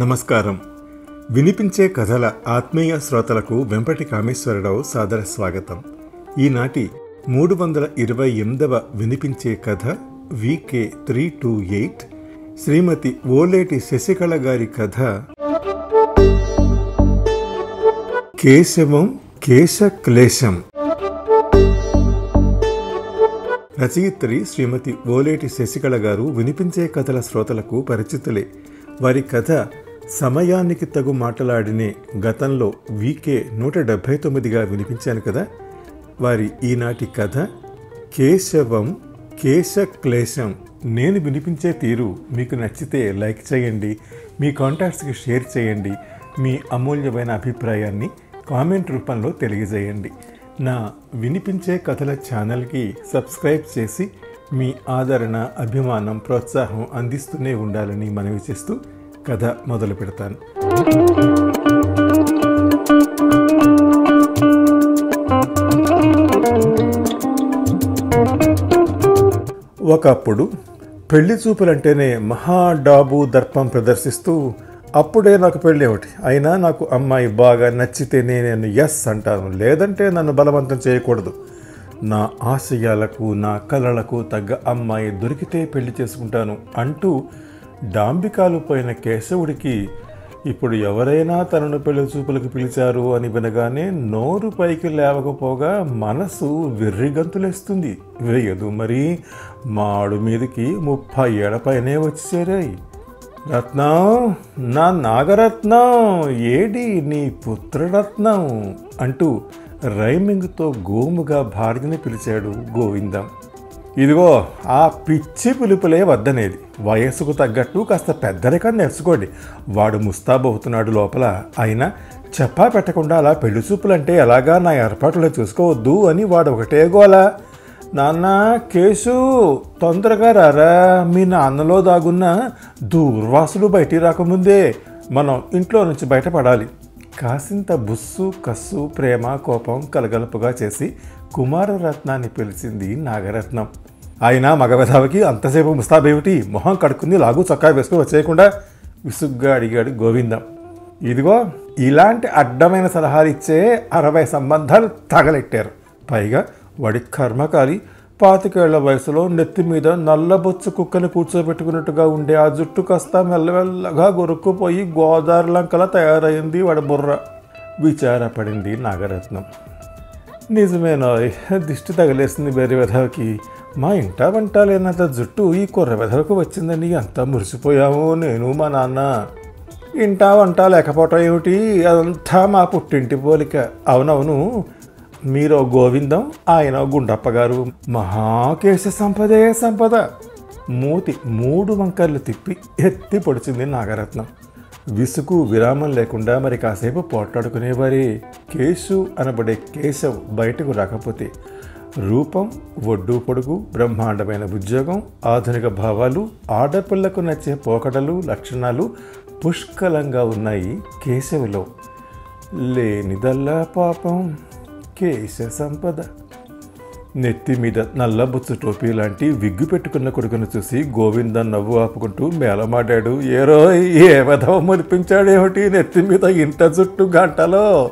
నమస్కారం. వినిపించే కథల ఆత్మీయ శ్రోతలకు వెంపటి కామేశ్వరరావు సాదర స్వాగతం. ఈనాటి మూడు వందల ఇరవై ఎనిమిదవ వినిపించే కథ VK three two eight Shrimati Oleti Sasikala గారి కథ. కేశవం కేశక్లేశం. రచయిత్రి శ్రీమతి ఓలేటి శశికళ గారు వినిపించే కథల శ్రోతలకు పరిచితులే. వారి కథ సమయానికి తగు మాటలాడినే గతంలో వీకే నూట డెబ్భై తొమ్మిదిగా వినిపించాను కదా. వారి ఈనాటి కథ కేశవం కేశ క్లేశం నేను వినిపించే తీరు మీకు నచ్చితే లైక్ చేయండి మీ కాంటాక్ట్స్కి షేర్ చేయండి మీ అమూల్యమైన అభిప్రాయాన్ని కామెంట్ రూపంలో తెలియజేయండి. నా వినిపించే కథల ఛానల్కి సబ్స్క్రైబ్ చేసి మీ ఆదరణ అభిమానం ప్రోత్సాహం అందిస్తూనే ఉండాలని మనవి చేస్తూ కథ మొదలు పెడతాను. ఒకప్పుడు పెళ్ళి చూపులంటేనే మహా డాబు దర్పం ప్రదర్శిస్తూ అప్పుడే నాకు పెళ్ళి ఒకటి అయినా నాకు అమ్మాయి బాగా నచ్చితేనే నేను ఎస్ అంటాను. లేదంటే నన్ను బలవంతం చేయకూడదు. నా ఆశయాలకు నా కలలకు తగ్గ అమ్మాయి దొరికితే పెళ్ళి చేసుకుంటాను అంటూ డాంబికాలు పోయిన కేశవుడికి ఇప్పుడు ఎవరైనా తనను పెళ్ళి చూపులకు పిలిచారు అని వినగానే నోరు పైకి లేవకపోగా మనసు వెర్రిగంతులేస్తుంది. వేయదు మరి మాడు మీదకి ముప్పై ఏళ్ళ పైనే వచ్చి చేరాయి. రత్నం నా నాగరత్నం ఏడి నీ పుత్రరత్నం అంటూ రైమింగ్తో గోముగా భార్యని పిలిచాడు గోవిందం. ఇదిగో ఆ పిచ్చి పిలుపులే వద్దనేది. వయస్సుకు తగ్గట్టు కాస్త పెద్దరికం నేర్చుకోండి. వాడు ముస్తాబవుతున్నాడు లోపల. అయినా చెప్పా పెట్టకుండా అలా పెళ్ళి చూపులంటే ఎలాగా నా ఏర్పాట్లో చూసుకోవద్దు అని వాడు ఒకటే గోలా. నాన్న కేసు తొందరగా రారా. మీ నాన్నలో దాగున్న దూర్వాసులు బయటికి రాకముందే మనం ఇంట్లో నుంచి బయటపడాలి. కాసింత బుస్సు కస్సు ప్రేమ కోపం కలగలుపుగా చేసి కుమారరత్నాన్ని పిలిచింది నాగరత్నం. ఆయన మగవధావకి అంతసేపు ముస్తాబేమిటి? మొహం కడుక్కుంది లాగు చొక్కా వేసుకుని వచ్చేయకుండా విసుగ్గా అడిగాడు గోవిందం. ఇదిగో ఇలాంటి అడ్డమైన సలహాలు ఇచ్చే అరవై సంబంధాలు తగలెట్టారు. పైగా వాడి కర్మకాలి పాతికేళ్ళ వయసులో నెత్తి మీద నల్లబొచ్చు కుక్కని కూర్చోబెట్టుకున్నట్టుగా ఉండే ఆ జుట్టు కాస్త మెల్లమెల్లగా గొరుక్కుపోయి గోదావరి లంకలా తయారైంది వాడి బుర్ర. విచారపడింది నాగరత్నం. నిజమేనా? దిష్టి తగలేసింది వేరే వెధవకి. మా ఇంట వంట లేనంత జుట్టు ఈ కుర్ర వెధవకు వచ్చిందని అంతా మురిసిపోయాము నేను మా నాన్న. ఇంటా వంట లేకపోవటం ఏమిటి? అదంతా మా పుట్టింటి పోలిక. అవునవును. మీరు గోవిందం ఆయన గుండప్ప గారు మహాకేశ సంపదే సంపద. మూతి మూడు వంకర్లు తిప్పి ఎత్తి పొడిచింది నాగరత్నం. విసుగు విరామం లేకుండా మరి కాసేపు పోట్లాడుకునేవారి. కేశు అనబడే కేశవ్ బయటకు రాకపోతే రూపం ఒడ్డు పొడుగు బ్రహ్మాండమైన ఉద్యోగం ఆధునిక భావాలు ఆడపిల్లకు నచ్చే పోకడలు లక్షణాలు పుష్కలంగా ఉన్నాయి కేశవులో. లేనిదల్లా పాపం. కేశ సంపద. నెత్తి మీద నల్లబుచ్చు టోపీ లాంటి విగ్గు పెట్టుకున్న కొడుకును చూసి గోవిందం నవ్వు ఆపుకుంటూ మేలమాడాడు ఏరో ఏ విధవ మురిపించాడేమిటి నెత్తి మీద ఇంట జుట్టు గంటలో?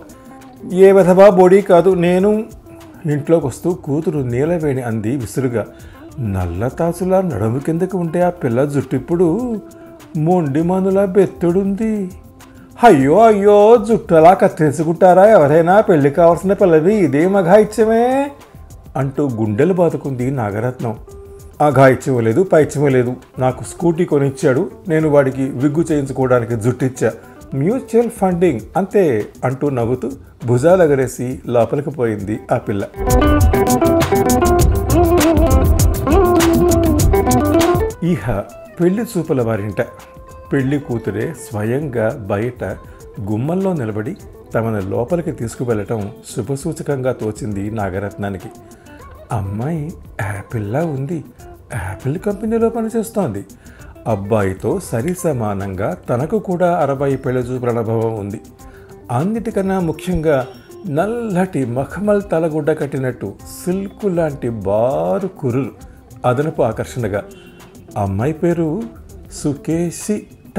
ఏ విధవా బోడీ కాదు నేను. ఇంట్లోకి వస్తూ కూతురు నీలవేణి అంది విసురుగా. నల్ల తాసులా నడుము కిందకి ఉంటే ఆ పిల్ల జుట్టు ఇప్పుడు మొండి మనులా బెత్తుడుంది. అయ్యో అయ్యో జుట్టు అలా కత్తిరించుకుంటారా? ఎవరైనా పెళ్ళి కావాల్సిన పిల్లవి ఇదే మఘాయిత్యమే అంటూ గుండెలు బాదుకుంది నాగరత్నం. అఘాయిత్యం లేదు పైత్యం లేదు. నాకు స్కూటీ కొనిచ్చాడు. నేను వాడికి విగ్గు చేయించుకోవడానికి జుట్టిచ్చా. మ్యూచువల్ ఫండింగ్ అంతే అంటూ నవ్వుతూ భుజాలగరేసి లోపలికి పోయింది ఆ పిల్ల. ఇహ పెళ్ళి చూపుల వారింట. పెళ్ళి కూతురే స్వయంగా బయట గుమ్మంలో నిలబడి తమను లోపలికి తీసుకువెళ్ళటం శుభసూచకంగా తోచింది నాగరత్నానికి. అమ్మాయి యాపిల్లా ఉంది. యాపిల్ కంపెనీలో పనిచేస్తోంది. అబ్బాయితో సరి సమానంగా తనకు కూడా అరవై పెళ్ళి చూపుల అనుభవం ఉంది. అన్నిటికన్నా ముఖ్యంగా నల్లటి మఖమల్ తలగుడ్డ కట్టినట్టు సిల్క్ లాంటి బారు కురులు అదనపు ఆకర్షణగా. అమ్మాయి పేరు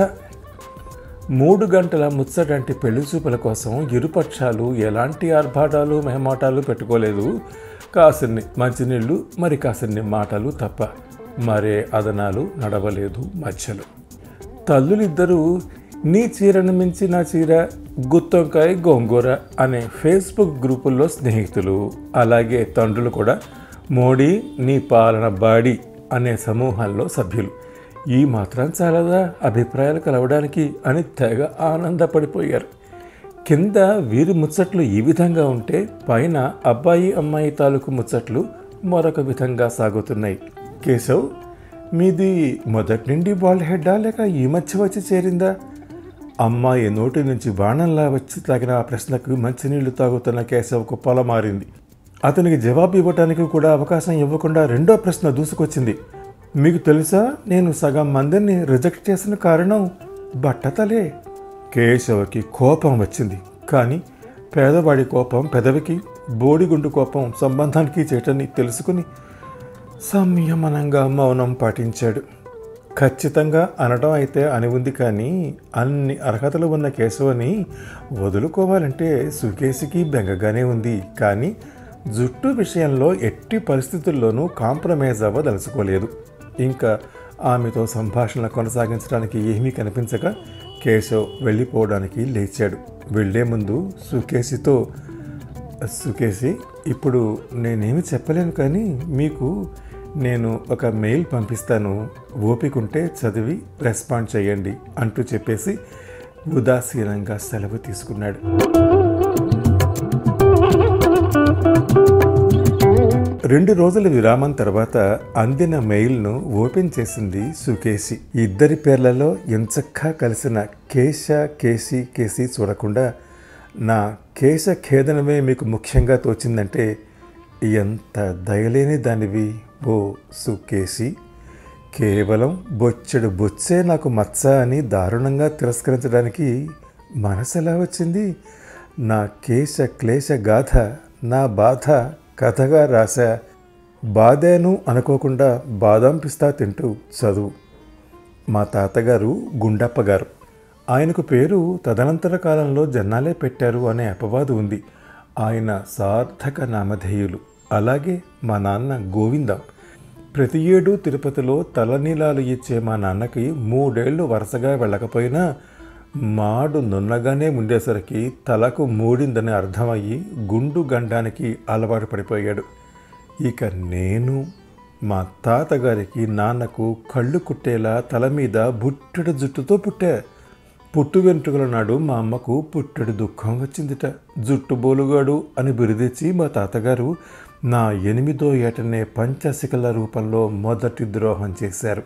సుకేషిట మూడు గంటల ముచ్చటంటి పెళ్ళి చూపుల కోసం ఇరుపక్షాలు ఎలాంటి ఆర్భాటాలు మెహమాటాలు పెట్టుకోలేదు. కాసిన్ని మంచినీళ్ళు మరి కాసిన్ని మాటలు తప్ప మరే అదనాలు నడవలేదు మధ్యలో. తల్లులిద్దరూ నీ చీరను మించి నా చీర గుత్తొంకాయ గోంగూర అనే ఫేస్బుక్ గ్రూపుల్లో స్నేహితులు అలాగే తండ్రులు కూడా మోడీ నీ పాలన బాడీ అనే సమూహాల్లో సభ్యులు. ఈ మాత్రం చాలదా అభిప్రాయాలు కలవడానికి అని తెగ ఆనందపడిపోయారు. కింద వీరి ముచ్చట్లు ఈ విధంగా ఉంటే పైన అబ్బాయి అమ్మాయి తాలూకు ముచ్చట్లు మరొక విధంగా సాగుతున్నాయి. కేశవ్ మీది మొదటి నుండి బాల్ హెడ్డా లేక ఈ మధ్య వచ్చి చేరిందా? అమ్మాయి నోటి నుంచి బాణంలా వచ్చి తాగిన ఆ ప్రశ్నకు మంచినీళ్ళు తాగుతున్న కేశవ్కు పొలమారింది. అతనికి జవాబు ఇవ్వటానికి కూడా అవకాశం ఇవ్వకుండా రెండో ప్రశ్న దూసుకొచ్చింది. మీకు తెలుసా? నేను సగం మందిని రిజెక్ట్ చేసిన కారణం బట్టతలే. కేశవకి కోపం వచ్చింది. కానీ పేదవాడి కోపం పెదవికి బోడిగుండు కోపం సంబంధానికి చేయటని తెలుసుకుని సంయమనంగా మౌనం పాటించాడు. ఖచ్చితంగా అనడం అయితే అని ఉంది కానీ అన్ని అర్హతలు ఉన్న కేశవని వదులుకోవాలంటే సుకేసికి బెంగగానే ఉంది. కానీ జుట్టు విషయంలో ఎట్టి పరిస్థితుల్లోనూ కాంప్రమైజ్ అవ్వదలుచుకోలేదు. ఇంకా ఆమెతో సంభాషణ కొనసాగించడానికి ఏమీ కనిపించక కేశవ్ వెళ్ళిపోవడానికి లేచాడు. వెళ్ళే ముందు సుకేసితో సుకేసి ఇప్పుడు నేనేమి చెప్పలేను కానీ మీకు నేను ఒక మెయిల్ పంపిస్తాను. ఓపికంటే చదివి రెస్పాండ్ చేయండి అంటూ చెప్పేసి ఉదాసీనంగా సెలవు తీసుకున్నాడు. రెండు రోజుల విరామం తర్వాత అందిన మెయిల్ను ఓపెన్ చేసింది సుకేసి ఇద్దరి పేర్లలో ఎంచక్కా కలిసిన కేశ కేసి కేసి చూడకుండా నా కేశ ఖేదనమే మీకు ముఖ్యంగా తోచిందంటే ఎంత దయలేని దానివి ఓ సుకేసి కేవలం బొచ్చెడు బొచ్చే నాకు మచ్చ అని దారుణంగా తిరస్కరించడానికి మనసు ఎలా వచ్చింది? నా కేశ క్లేశ గాథ నా బాధ కథగా రాశా బాదేను అనుకోకుండా బాదాం పిస్తా తింటూ చదువు. మా తాతగారు గుండప్ప గారు. ఆయనకు పేరు తదనంతర కాలంలో జన్నాలే పెట్టారు అనే అపవాదు ఉంది. ఆయన సార్థక నామధేయులు. అలాగే మా నాన్న గోవిందం. ప్రతి ఏడు తిరుపతిలో తలనీలాలు ఇచ్చే మా నాన్నకి మూడేళ్ళు వరుసగా వెళ్ళకపోయినా మాడు నున్నగానే ఉండేసరికి తలకు మూడిందని అర్థమయ్యి గుండు గండానికి అలవాటు పడిపోయాడు. ఇక నేను మా తాతగారికి నాన్నకు కళ్ళు కుట్టేలా తల మీద బుట్టెడు జుట్టుతో పుట్టా. పుట్టు వెంట్రుకల నాడు మా అమ్మకు పుట్టెడు దుఃఖం వచ్చిందిట. జుట్టు బోలుగాడు అని బిరుదిచ్చి మా తాతగారు నా ఎనిమిదో ఏటనే పంచశిఖల రూపంలో మొదటి ద్రోహం చేశారు.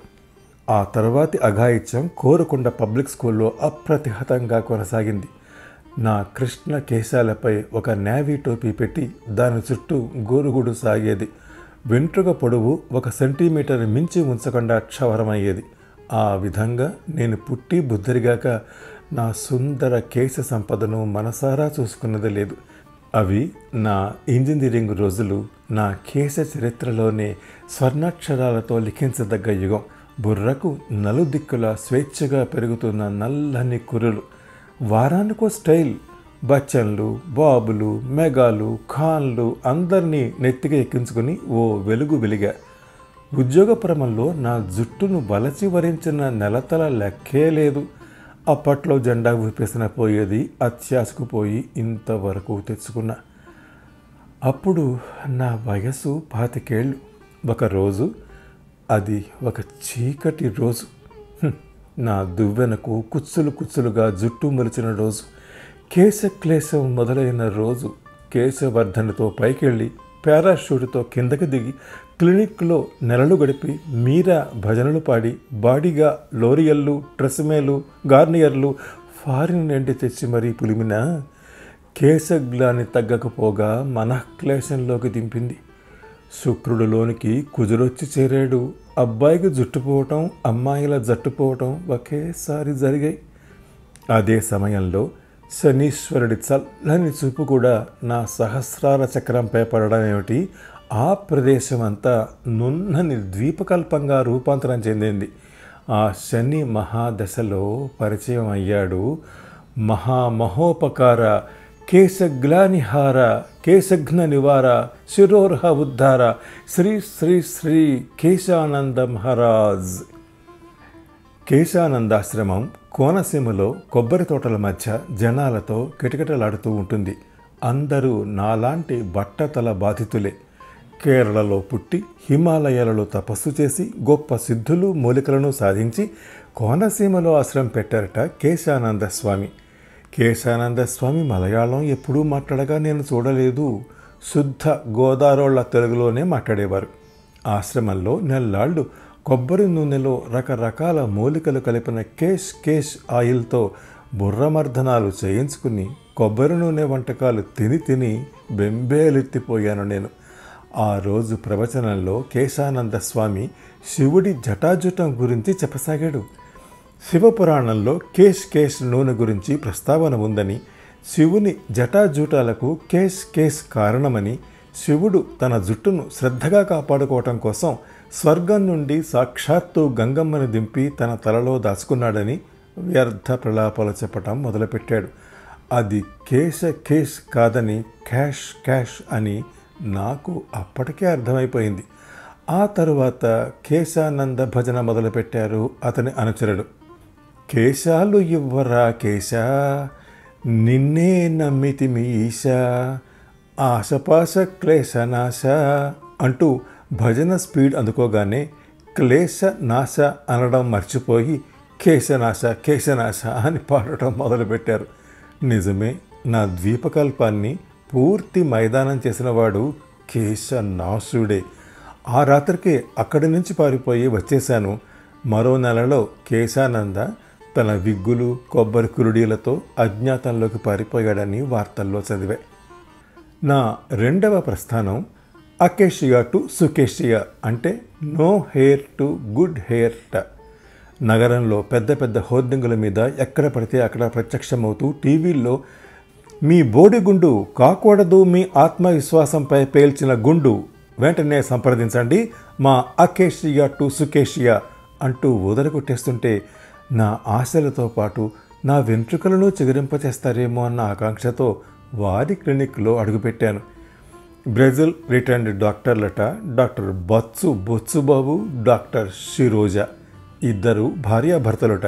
ఆ తర్వాతి అఘాయిత్యం కోరుకొండ పబ్లిక్ స్కూల్లో అప్రతిహతంగా కొనసాగింది. నా కృష్ణ కేశాలపై ఒక నేవీ టోపీ పెట్టి దాని చుట్టూ గోరుగుడు సాగేది. వెంట్రుక పొడవు ఒక సెంటీమీటర్ మించి ఉంచకుండా క్షవరమయ్యేది. ఆ విధంగా నేను పుట్టి బుద్ధరిగాక నా సుందర కేశ సంపదను మనసారా చూసుకున్నది లేదు. అవి నా ఇంజనీరింగ్ రోజులు నా కేశ చరిత్రలోనే స్వర్ణాక్షరాలతో లిఖించదగ్గ యుగం. బుర్రకు నలుదిక్కుల స్వేచ్ఛగా పెరుగుతున్న నల్లని కురులు. వారానికో స్టైల్. బచ్చన్లు బాబులు మెగాలు ఖాన్లు అందరినీ నెత్తిగా ఎక్కించుకుని ఓ వెలుగు వెలిగా. ఉద్యోగపరమంలో నా జుట్టును బలచి వరించిన నెలతల లెక్కే లేదు. అప్పట్లో జెండా ఊపేసిన పోయేది అత్యాశకు పోయి ఇంతవరకు తెచ్చుకున్నా. అప్పుడు నా వయసు పాతికేళ్ళు. ఒకరోజు అది ఒక చీకటి రోజు. నా దువ్వెనకు కుచ్చులు కుచ్చులుగా జుట్టు మలిచిన రోజు. కేశక్లేశం మొదలైన రోజు. కేశవర్ధనతో పైకెళ్ళి పారాషూట్తో కిందకి దిగి క్లినిక్లో నెలలు గడిపి మీరా భజనలు పాడి బాడీగా లోరియల్లు ట్రెస్మేలు గార్నియర్లు ఫారిన్ నుండి తెచ్చి మరీ పులిమిన. కేశగ్లాన్ని తగ్గకపోగా మనఃక్లేశంలోకి దింపింది. శుక్రుడిలోనికి కుదురొచ్చి చేరాడు. అబ్బాయికి జుట్టుపోవటం అమ్మాయిల జట్టుపోవటం ఒకేసారి జరిగాయి. అదే సమయంలో శనీశ్వరుడి చల్లని చూపు కూడా నా సహస్రార చక్రంపై పడడం ఏమిటి ఆ ప్రదేశం అంతా నున్నని ద్వీపకల్పంగా రూపాంతరం చెందింది. ఆ శని మహాదశలో పరిచయం అయ్యాడు మహామహోపకార కేశగ్లానిహార కేశఘ్న నివార శిరోర్హ ఉద్ధార శ్రీ శ్రీ శ్రీ కేశానంద మహారాజ్ కేశానందాశ్రమం కోనసీమలో కొబ్బరి తోటల మధ్య జనాలతో కిటకిటలాడుతూ ఉంటుంది. అందరూ నాలాంటి బట్టతల బాధితులే. కేరళలో పుట్టి హిమాలయాలలో తపస్సు చేసి గొప్ప సిద్ధులు మూలికలను సాధించి కోనసీమలో ఆశ్రమం పెట్టారట కేశానంద స్వామి. కేశానంద స్వామి మలయాళం ఎప్పుడూ మాట్లాడగా నేను చూడలేదు. శుద్ధ గోదారోళ్ళ తెలుగులోనే మాట్లాడేవారు. ఆశ్రమంలో నెల్లాళ్ళు కొబ్బరి నూనెలో రకరకాల మూలికలు కలిపిన కేష్ కేష్ ఆయిల్తో బుర్రమర్ధనాలు చేయించుకుని కొబ్బరి నూనె వంటకాలు తిని తిని బెంబేలెత్తిపోయాను నేను. ఆ రోజు ప్రవచనంలో కేశానంద స్వామి శివుడి జటాజుటం గురించి చెప్పసాగాడు. శివపురాణంలో కేస్ కేస్ నూనె గురించి ప్రస్తావన ఉందని శివుని జటాజూటాలకు కేస్ కేష్ కారణమని శివుడు తన జుట్టును శ్రద్ధగా కాపాడుకోవటం కోసం స్వర్గం నుండి సాక్షాత్తు గంగమ్మను దింపి తన తలలో దాచుకున్నాడని వ్యర్థ ప్రలాపాలు చెప్పటం మొదలుపెట్టాడు. అది కేశ కేష్ కాదని క్యాష్ క్యాష్ అని నాకు అప్పటికే అర్థమైపోయింది. ఆ తరువాత కేశానంద భజన మొదలుపెట్టారు అతని అనుచరుడు కేశాలు ఇవ్వరా కేశ? నిన్నే నమ్మితి మీ ఆశపాస ఆశపాశ క్లేశనాశ అంటూ భజన స్పీడ్ అందుకోగానే క్లేశ నాశ అనడం మర్చిపోయి కేశనాశ కేశనాశ అని పాడటం మొదలుపెట్టారు. నిజమే నా ద్వీపకల్పాన్ని పూర్తి మైదానం చేసినవాడు కేశనాశుడే ఆ రాత్రికి అక్కడి నుంచి పారిపోయి వచ్చేశాను. మరో నెలలో కేశానంద తన విగ్గులు కొబ్బరి కురుడీలతో అజ్ఞాతంలోకి పారిపోయాడని వార్తల్లో చదివే. నా రెండవ ప్రస్థానం అకేషియా టు సుకేషియా అంటే no hair to good hair ట. నగరంలో పెద్ద పెద్ద హోర్డింగుల మీద ఎక్కడ పడితే అక్కడ ప్రత్యక్షమవుతూ టీవీల్లో మీ బోడి గుండు కాకూడదు మీ ఆత్మవిశ్వాసంపై పేల్చిన గుండు వెంటనే సంప్రదించండి మా అకేషియా టు సుకేషియా అంటూ ఊదరగొట్టేస్తుంటే నా ఆశలతో పాటు నా వెంట్రుకలను చిగురింపచేస్తారేమో అన్న ఆకాంక్షతో వారి క్లినిక్లో అడుగుపెట్టాను. బ్రెజిల్ రిటైర్డ్ డాక్టర్లట డాక్టర్ బత్సు బొత్సుబాబు డాక్టర్ షిరోజా ఇద్దరు భార్యాభర్తలుట.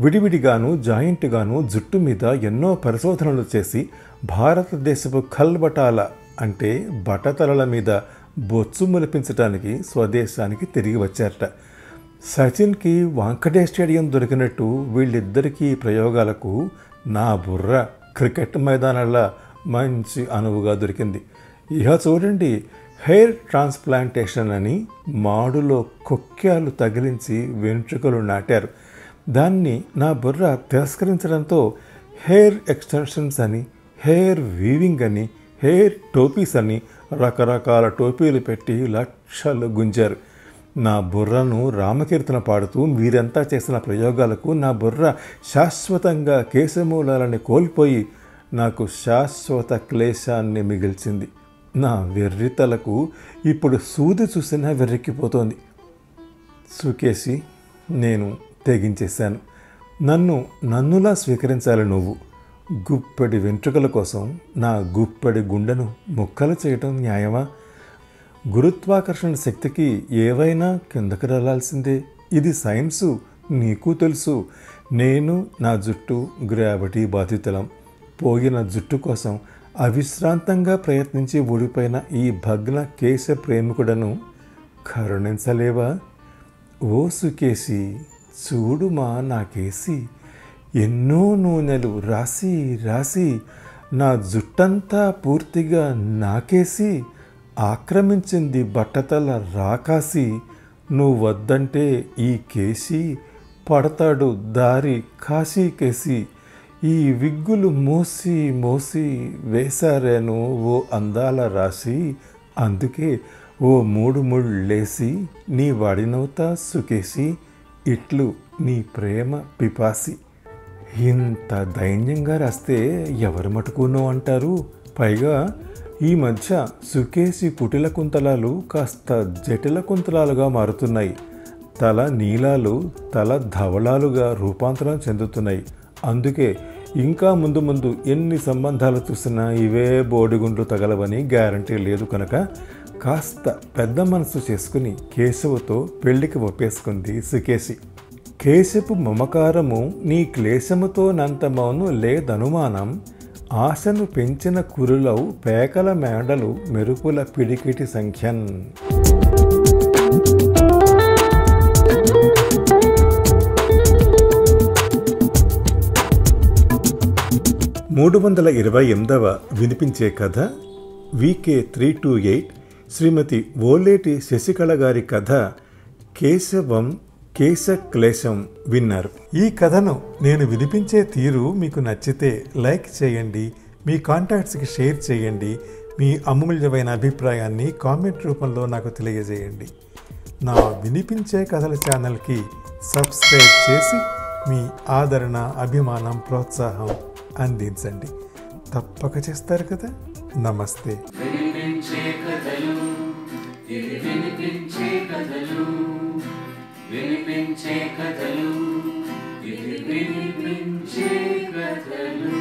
విడివిడిగాను జాయింట్గాను జుట్టు మీద ఎన్నో పరిశోధనలు చేసి భారతదేశపు ఖల్బటాల అంటే బటతలల మీద బొత్సు మొలిపించడానికి స్వదేశానికి తిరిగి వచ్చారట. సచిన్కి వాంకటే స్టేడియం దొరికినట్టు వీళ్ళిద్దరికీ ప్రయోగాలకు నా బుర్ర క్రికెట్ మైదానాల మంచి అనువుగా దొరికింది. ఇహ చూడండి హెయిర్ ట్రాన్స్ప్లాంటేషన్ అని మాడులో కొక్క్యాలు తగిలించి వెంట్రుకలు నాటారు. దాన్ని నా బుర్ర తిరస్కరించడంతో హెయిర్ ఎక్స్టెన్షన్స్ అని హెయిర్ వీవింగ్ అని హెయిర్ టోపీస్ అని రకరకాల టోపీలు పెట్టి లక్షలు గుంజారు. నా బుర్రను రామకీర్తన పాడుతూ మీరంతా చేసిన ప్రయోగాలకు నా బుర్ర శాశ్వతంగా కేశమూలాలని కోల్పోయి నాకు శాశ్వత క్లేశాన్ని మిగిల్చింది. నా వెర్రితలకు ఇప్పుడు సూది చూసినా వెర్రెక్కిపోతోంది. సుకేసి నేను తెగించేశాను. నన్ను నన్నులా స్వీకరించాలి నువ్వు. గుప్పెడి వెంట్రుకల కోసం నా గుప్పెడి గుండెను ముక్కలు చేయటం న్యాయమా? గురుత్వాకర్షణ శక్తికి ఏవైనా కిందకు రాలాల్సిందే. ఇది సైన్సు నీకు తెలుసు. నేను నా జుట్టు గ్రావిటీ బాధితులం. పోయిన జుట్టు కోసం అవిశ్రాంతంగా ప్రయత్నించి ఊడిపోయిన ఈ భగ్న కేశ ప్రేమికుడను కరుణించలేవా? ఓ సుకేసి చూడుమా నాకేసి ఎన్నో నూనెలు రాసి రాసి నా జుట్టంతా పూర్తిగా నాకేసి ఆక్రమించింది బట్టతల రాకాసి నువ్వు వద్దంటే ఈ కేసి పడతాడు దారి కాశీ కేసి ఈ విగ్గులు మోసి మోసి వేశారేను ఓ అందాల రాసి అందుకే ఓ మూడు ముళ్ళేసి నీ వాడినవుతా సుకేసి ఇట్లు నీ ప్రేమ పిపాసి. ఇంత దైన్యంగా రాస్తే ఎవరు మటుకునో అంటారు? పైగా ఈ మధ్య సుకేసి కుటిల కుంతలాలు కాస్త జటిల కుంతలాలుగా మారుతున్నాయి. తల నీలాలు తల ధవళాలుగా రూపాంతరం చెందుతున్నాయి. అందుకే ఇంకా ముందు ముందు ఎన్ని సంబంధాలు చూసినా ఇవే బోడిగుండ్లు తగలవని గ్యారంటీ లేదు కనుక కాస్త పెద్ద మనసు చేసుకుని కేశవుతో పెళ్ళికి ఒప్పేసుకుంది సుకేసి కేశపు మమకారము నీ క్లేశముతో నంతమౌను లేదనుమానం ఆశను పెంచిన కురులవు పేకల మేడలు మెరుపుల పిడికిటి సంఖ్యన్. మూడు వందల ఇరవై ఎనిమిదవ వినిపించే కథ VK three two eight Shrimati Oleti Sasikala గారి కథ కేశవం కేశ క్లేశం విన్నారు. ఈ కథను నేను వినిపించే తీరు మీకు నచ్చితే లైక్ చేయండి మీ కాంటాక్ట్స్కి షేర్ చేయండి మీ అమూల్యమైన అభిప్రాయాన్ని కామెంట్ రూపంలో నాకు తెలియజేయండి. నా వినిపించే కథల ఛానల్కి సబ్స్క్రైబ్ చేసి మీ ఆదరణ అభిమానం ప్రోత్సాహం అందించండి. తప్పక చేస్తారు కదా. నమస్తే. వినిపించే కథలు ఇది వినిపించే కథలు.